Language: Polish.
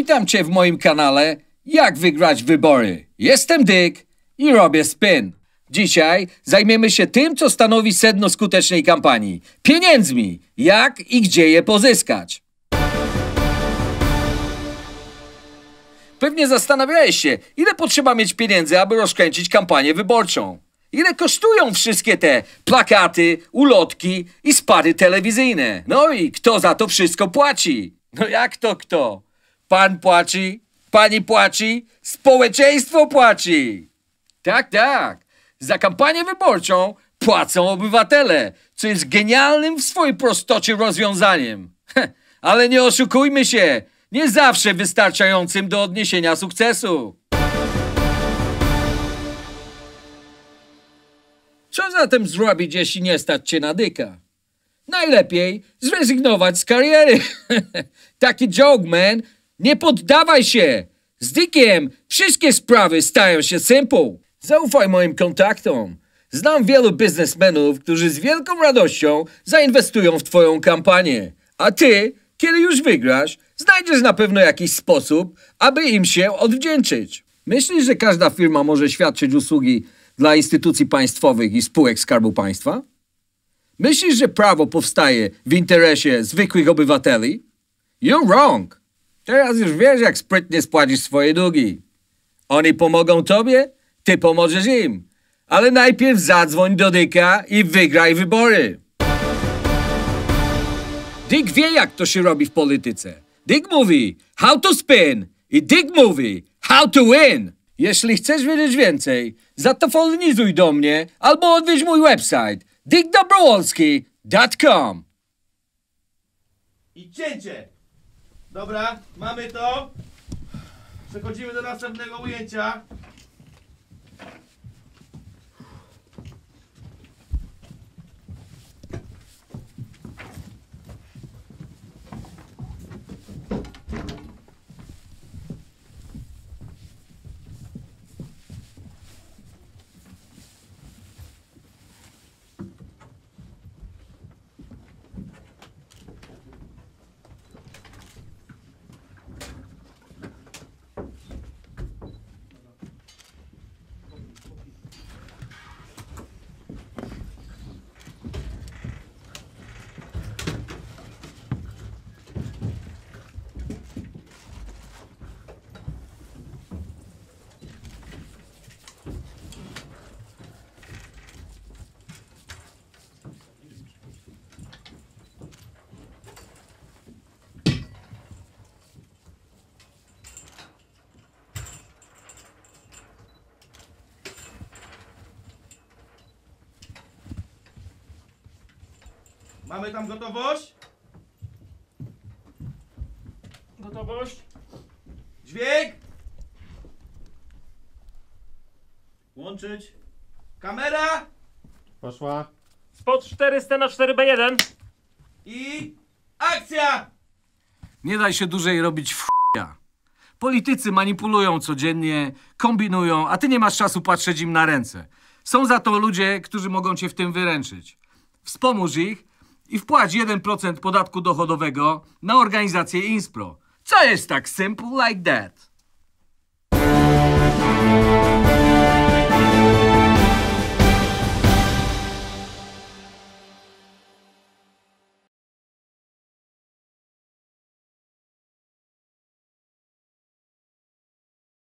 Witam Cię w moim kanale Jak wygrać wybory. Jestem Dick i robię spin. Dzisiaj zajmiemy się tym, co stanowi sedno skutecznej kampanii. Pieniędzmi. Jak i gdzie je pozyskać. Pewnie zastanawiałeś się, ile potrzeba mieć pieniędzy, aby rozkręcić kampanię wyborczą. Ile kosztują wszystkie te plakaty, ulotki i spady telewizyjne? No i kto za to wszystko płaci? No jak to kto? Pan płaci, pani płaci, społeczeństwo płaci. Tak, tak. Za kampanię wyborczą płacą obywatele, co jest genialnym w swojej prostocie rozwiązaniem. Ale nie oszukujmy się, nie zawsze wystarczającym do odniesienia sukcesu. Co zatem zrobić, jeśli nie stać cię na dyka? Najlepiej zrezygnować z kariery. Taki joke, man. Nie poddawaj się. Z Dickiem wszystkie sprawy stają się simple. Zaufaj moim kontaktom. Znam wielu biznesmenów, którzy z wielką radością zainwestują w twoją kampanię. A ty, kiedy już wygrasz, znajdziesz na pewno jakiś sposób, aby im się odwdzięczyć. Myślisz, że każda firma może świadczyć usługi dla instytucji państwowych i spółek Skarbu Państwa? Myślisz, że prawo powstaje w interesie zwykłych obywateli? You're wrong. Teraz już wiesz, jak sprytnie spłacisz swoje długi. Oni pomogą tobie, ty pomożesz im. Ale najpierw zadzwoń do Dicka i wygraj wybory. Dick wie, jak to się robi w polityce. Dick mówi how to spin i Dick mówi how to win. Jeśli chcesz wiedzieć więcej, zatelefonizuj do mnie albo odwiedź mój website dickdobrołolski.com I cięcie! Dobra, mamy to. Przechodzimy do następnego ujęcia. Mamy tam gotowość? Gotowość? Dźwięk? Łączyć. Kamera Poszła. Spod 400 na 4B1. i akcja! Nie daj się dłużej robić w chuja. Politycy manipulują codziennie, kombinują, a ty nie masz czasu patrzeć im na ręce. Są za to ludzie, którzy mogą cię w tym wyręczyć. Wspomóż ich i wpłać 1% podatku dochodowego na organizację Inspro. Co jest tak simple like that?